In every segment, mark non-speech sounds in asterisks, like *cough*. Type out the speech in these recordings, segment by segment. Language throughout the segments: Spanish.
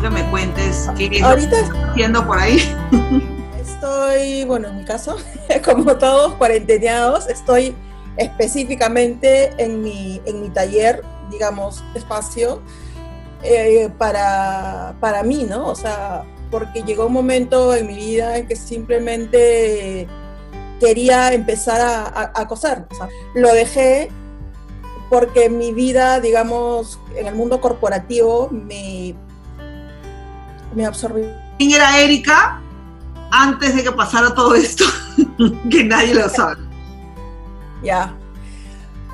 quiero que me cuentes qué Ahorita estás haciendo por ahí. Estoy, bueno, en mi caso, *laughs* como todos cuarenteneados, estoy específicamente en mi, en mi taller, digamos, espacio, eh, para, para mí, ¿no? O sea, porque llegó un momento en mi vida en que simplemente quería empezar a, a, coser. O sea, lo dejé porque mi vida, digamos, en el mundo corporativo me, me absorbió. ¿Quién era Erika antes de que pasara todo esto? *laughs* que nadie lo sabe. Ya.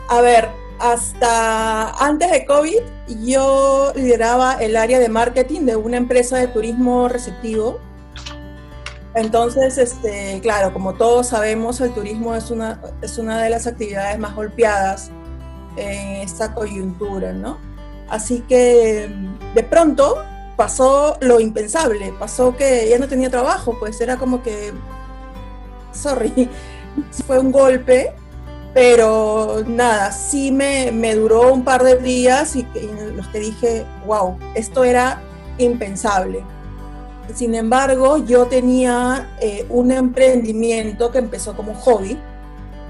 A ver, hasta antes de COVID yo lideraba el área de marketing de una empresa de turismo receptivo. Entonces, este, claro, como todos sabemos, el turismo es una, es una de las actividades más golpeadas en esta coyuntura, ¿no? Así que de pronto pasó lo impensable, pasó que ya no tenía trabajo, pues era como que, sorry, *laughs* fue un golpe pero nada, sí me, me, duró un par de días y, los que dije, wow, esto era impensable. Sin embargo, yo tenía eh, un emprendimiento que empezó como hobby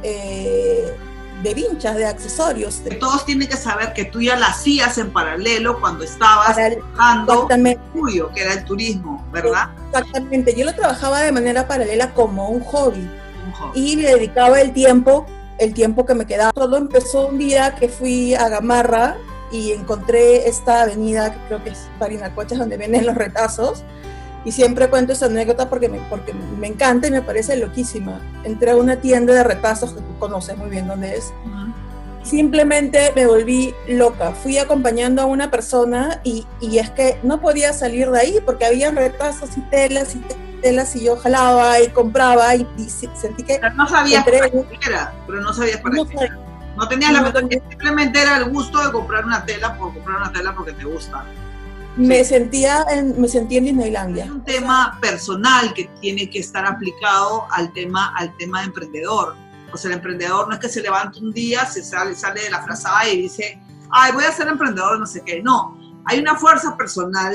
eh, de vinchas, de accesorios. Todos tienen que saber que tú ya la hacías en paralelo cuando estabas trabajando tuyo, que era el turismo, ¿verdad? Exactamente, yo lo trabajaba de manera paralela como un hobby. Un hobby. Y le dedicaba el tiempo el tiempo que me quedaba. Todo empezó un día que fui a Gamarra y encontré esta avenida, que creo que es Parinacochas, donde vienen los retazos. Y siempre cuento esa anécdota porque me, porque me encanta y me parece loquísima. Entré a una tienda de retazos que tú conoces muy bien dónde es. Simplemente me volví loca. Fui acompañando a una persona y, y, es que no podía salir de ahí porque había retazos y telas y telas y yo jalaba y compraba y, sentí que... Pero no sabías para qué era, pero no sabías para qué era. No tenías la metodología, simplemente era el gusto de comprar una tela por comprar una tela porque te gusta. Me sentía en, me sentía en Disneylandia. Es un tema personal que tiene que estar aplicado al tema, al tema de emprendedor. O sea, el emprendedor no es que se levanta un día, se sale, sale de la frazada y dice, ay, voy a ser emprendedor, no sé qué. No, hay una fuerza personal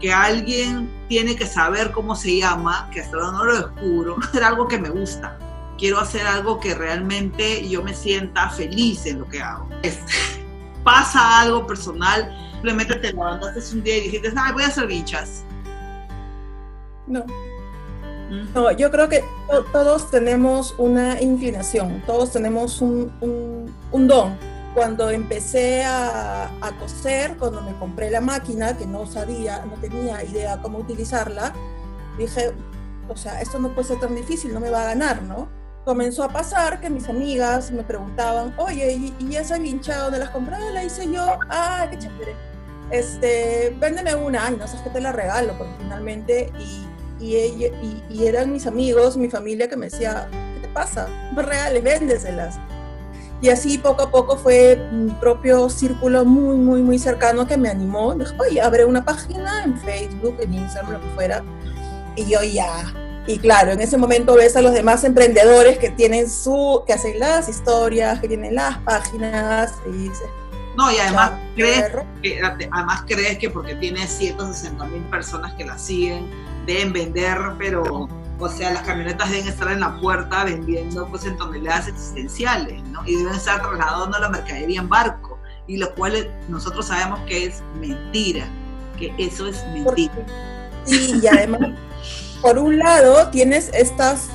que alguien tiene que saber cómo se llama, que hasta ahora no lo descubro, *laughs* hacer algo que me gusta. Quiero hacer algo que realmente yo me sienta feliz en lo que hago. Pasa algo personal, simplemente te levantaste un día y dijiste, ay, voy a hacer bichas. No. ¿Mm? No, yo creo que todos tenemos una inclinación, todos tenemos un, un, un don cuando empecé a, coser, cuando me compré la máquina, que no sabía, no tenía idea cómo utilizarla, dije, o sea, esto no puede ser tan difícil, no me va a ganar, ¿no? Comenzó a pasar que mis amigas me preguntaban, oye, ¿y, esa vincha dónde las compré? La hice yo, ah, qué chévere. Este, véndeme una, ay, no sé qué te la regalo, porque finalmente, y, y, y, eran mis amigos, mi familia que me decía, ¿qué te pasa? Reales, véndeselas. Y así poco a poco fue mi propio círculo muy, muy, muy cercano que me animó. Dijo, oye, abre una página en Facebook, en Instagram, lo que fuera. Y yo ya. Y claro, en ese momento ves a los demás emprendedores que tienen su, que hacen las historias, que tienen las páginas, y dices, no, y además crees, que, además crees que porque tienes 160 mil personas que la siguen, deben vender, pero o sea, las camionetas deben estar en la puerta vendiendo pues en toneladas existenciales, ¿no? Y deben estar trasladando la mercadería en barco, y lo cual nosotros sabemos que es mentira, que eso es mentira. Sí, y además, por un lado, tienes estas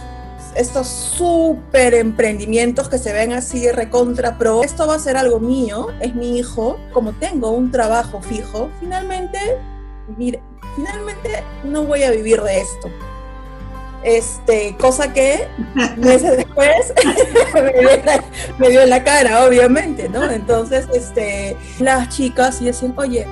estos súper emprendimientos que se ven así recontra pro. Esto va a ser algo mío, es mi hijo. Como tengo un trabajo fijo, finalmente, mire, finalmente no voy a vivir de esto este, cosa que *laughs* meses después *laughs* me, dio la, cara, obviamente, ¿no? Entonces, este, las chicas y decían, oye,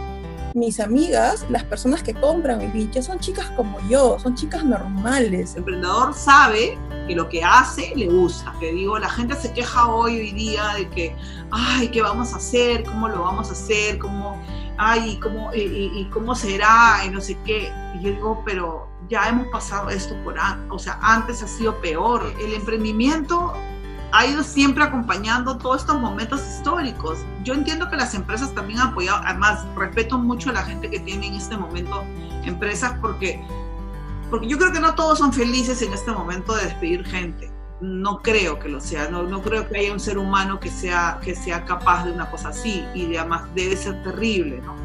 mis amigas, las personas que compran mis bichos son chicas como yo, son chicas normales. El emprendedor sabe que lo que hace le gusta. Te digo, la gente se queja hoy, hoy día de que, ay, ¿qué vamos a hacer? ¿Cómo lo vamos a hacer? ¿Cómo, ay, cómo, y, cómo será? Y no sé qué. Y yo digo, pero ya hemos pasado esto por, o sea, antes ha sido peor. El emprendimiento ha ido siempre acompañando todos estos momentos históricos. Yo entiendo que las empresas también han apoyado, además respeto mucho a la gente que tiene en este momento empresas porque, porque yo creo que no todos son felices en este momento de despedir gente. No creo que lo sea, no, no creo que haya un ser humano que sea, que sea capaz de una cosa así y además debe ser terrible, ¿no?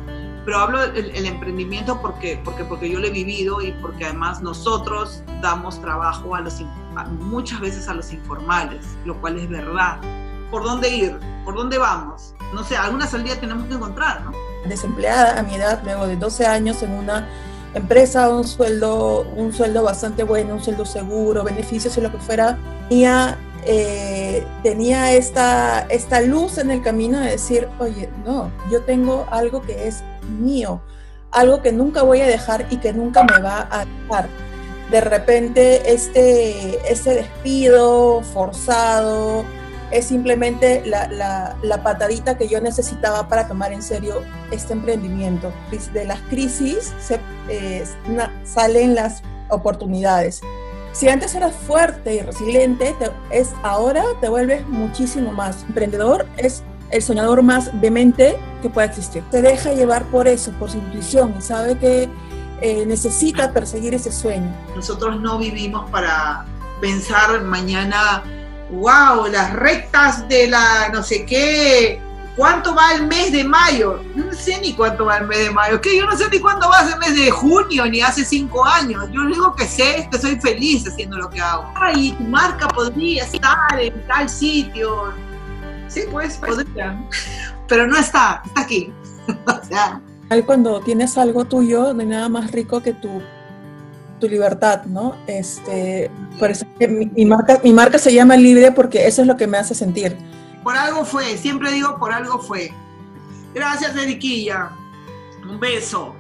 Pero hablo del el emprendimiento porque, porque, porque yo lo he vivido y porque además nosotros damos trabajo a los, muchas veces a los informales, lo cual es verdad. ¿Por dónde ir? ¿Por dónde vamos? No sé, alguna salida tenemos que encontrar, ¿no? Desempleada a mi edad, luego de 12 años en una empresa, un sueldo, un sueldo bastante bueno, un sueldo seguro, beneficios y lo que fuera, tenía, eh, tenía esta, esta luz en el camino de decir, oye, no, yo tengo algo que es mío, algo que nunca voy a dejar y que nunca me va a dejar. De repente este, este despido forzado es simplemente la, patadita que yo necesitaba para tomar en serio este emprendimiento. De las crisis salen las oportunidades. Si antes eras fuerte y resiliente, es, ahora te vuelves muchísimo más. Emprendedor es el soñador más demente que pueda existir. Se deja llevar por eso, por su intuición y sabe que eh, necesita perseguir ese sueño. Nosotros no vivimos para pensar mañana, wow, las rectas de la no sé qué, ¿cuánto va el mes de mayo? No sé ni cuánto va el mes de mayo, que yo no sé ni cuánto va el mes de junio, ni hace cinco años. Yo lo único que sé es que soy feliz haciendo lo que hago. Ay, tu marca podría estar en tal sitio Sí, pues, podría. Pero no está, está aquí. *laughs* o sea. Cuando tienes algo tuyo, no hay nada más rico que tu, tu libertad, ¿no? Este, por eso que mi, marca, mi marca se llama Libre porque eso es lo que me hace sentir. Por algo fue, siempre digo por algo fue. Gracias, Eriquilla. Un beso.